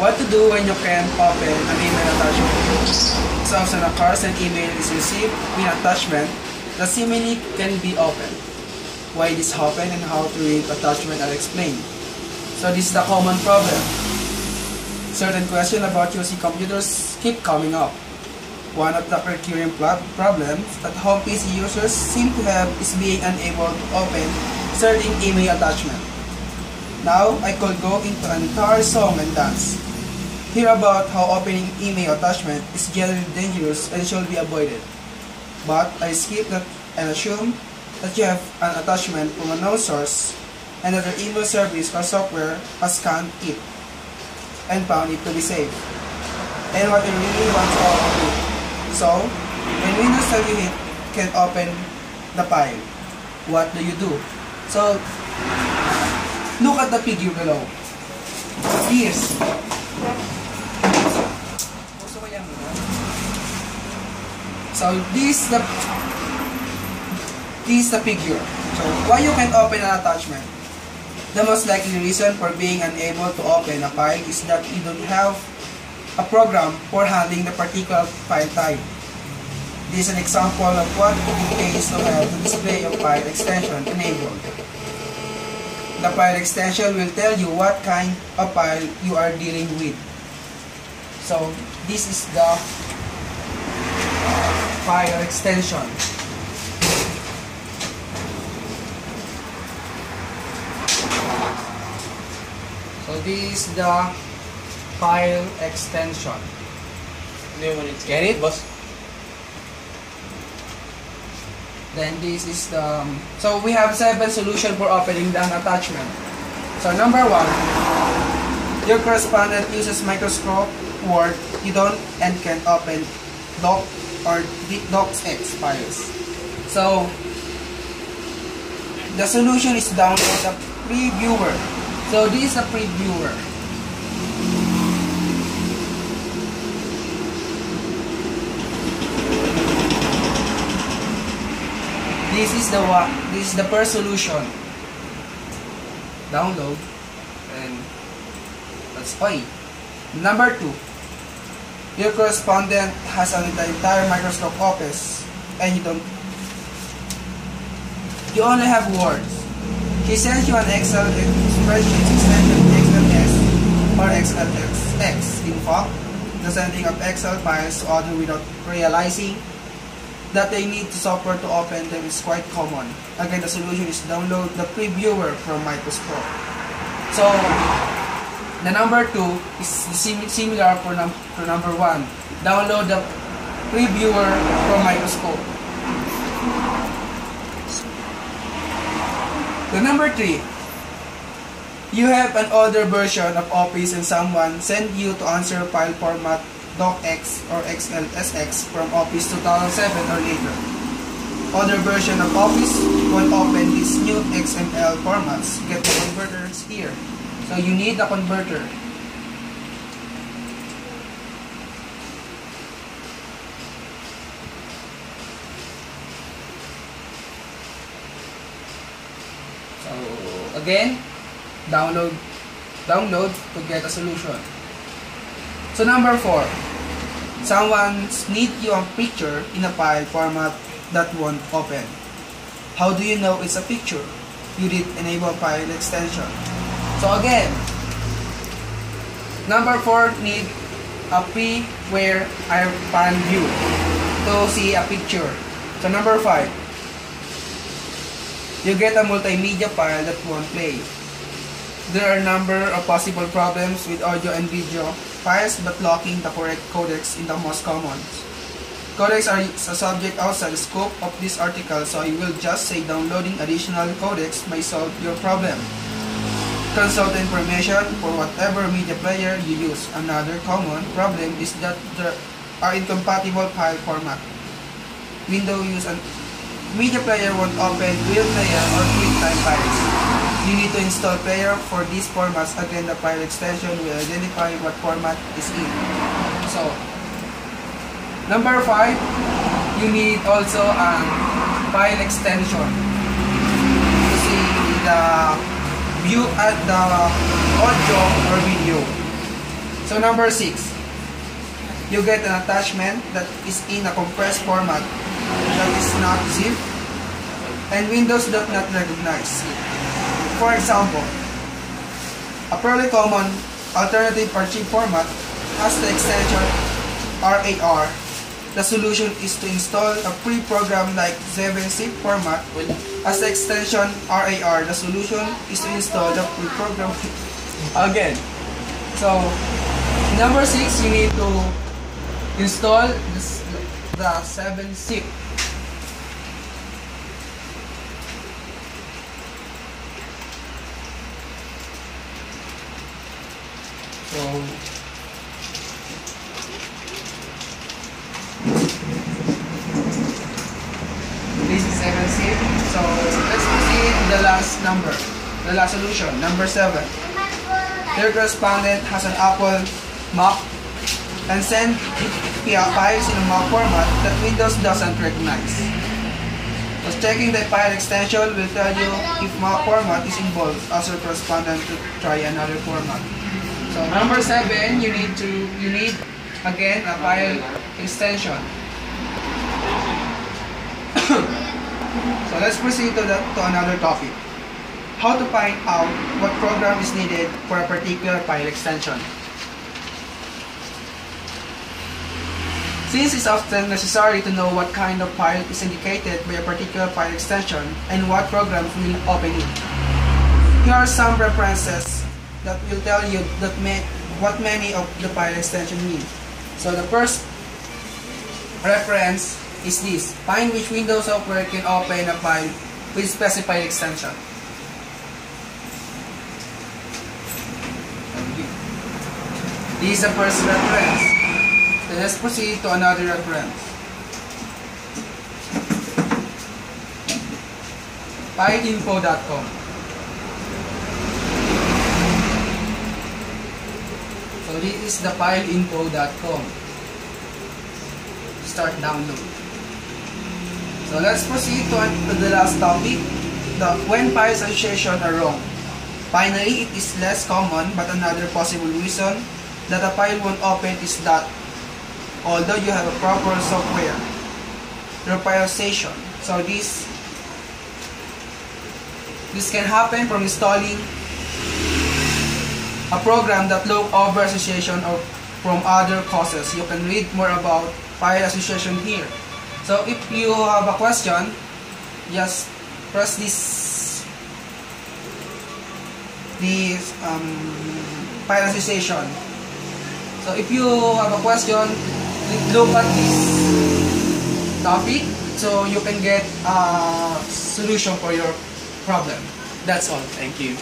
What to do when you can't open an email attachment? So as an occurs an email is received with attachment, the seemingly can be opened. Why this happen and how to read attachment are explained. So this is the common problem. Certain questions about using computers keep coming up. One of the recurring problems that home PC users seem to have is being unable to open certain email attachment. Now, I could go into an entire song and dance. Hear about how opening email attachment is generally dangerous and should be avoided. But I skip that and assume that you have an attachment from a known source and that your email service or software has scanned it and found it to be safe. And what I really want to offer so, when Windows 7 can open the file, what do you do? So, look at the figure below. Here's So this the this is the figure. So why you can't open an attachment? The most likely reason for being unable to open a file is that you don't have a program for handling the particular file type. This is an example of what it takes to have the display of file extension enabled. The file extension will tell you what kind of file you are dealing with. So, this is the file extension. So, this is the file extension. Get it? Boss? Then this is the... Um, so we have seven solutions for opening the attachment. So number one, your correspondent uses Microsoft Word, you don't and can open doc or docx files. So the solution is download the previewer. So this is a previewer. this is the one this is the first solution download and that's fine number two your correspondent has an entire Microsoft Office and you don't you only have words he sends you an Excel spreadsheet extension XLS or XLX in fact the sending of Excel files to other without realizing that they need software to open them is quite common. Again, the solution is download the previewer from Microsoft. So, the number two is similar for, num for number one. Download the previewer from Microsoft. The number three, you have an older version of Office and someone sent you to answer file format docx or XLSX from Office 2007 or later. Other version of Office will open these new XML formats. Get the converters here. So you need a converter. So again, download download to get a solution. So number four, someone need you a picture in a file format that won't open. How do you know it's a picture? You did enable file extension. So again, number four need a where I pan view to see a picture. So number five, you get a multimedia file that won't play. There are a number of possible problems with audio and video files but locking the correct codecs in the most common. Codecs are a subject outside the scope of this article so I will just say downloading additional codecs may solve your problem. Consult information for whatever media player you use. Another common problem is that there are incompatible file format. Windows use a media player won't open RealPlayer or QuickTime files. You need to install player for these formats. Again, the file extension will identify what format is in. So, number five, you need also a file extension see the view at the audio or video. So number six, you get an attachment that is in a compressed format that is not zip and Windows does not recognize it. For example, a fairly common alternative archive format has the extension RAR. The solution is to install a pre-program like 7-zip format as the extension RAR. The solution is to install the pre-program again. So, number 6, you need to install the 7-zip. So, this is 7-zip. So, let's proceed to the last number, the last solution, number 7. Their correspondent has an Apple Mac and send files in a Mac format that Windows doesn't recognize. So checking the file extension will tell you if Mac format is involved as your correspondent to try another format. So number seven, you need to you need again a file extension. so let's proceed to, the, to another topic. How to find out what program is needed for a particular file extension. Since it's often necessary to know what kind of file is indicated by a particular file extension and what programs will open it. Here are some references that will tell you that may, what many of the file extension mean. So the first reference is this. Find which Windows software can open a file with specified extension. This is the first reference. Then let's proceed to another reference. Fileinfo.com So this is the fileinfo.com. Start download. So let's proceed to, to the last topic. The when file association are wrong. Finally, it is less common but another possible reason that a file won't open is that although you have a proper software, association. So this this can happen from installing a program that look over association or from other causes. You can read more about file association here. So if you have a question, just press this this um, file association. So if you have a question, look at this topic so you can get a solution for your problem. That's all. Thank you.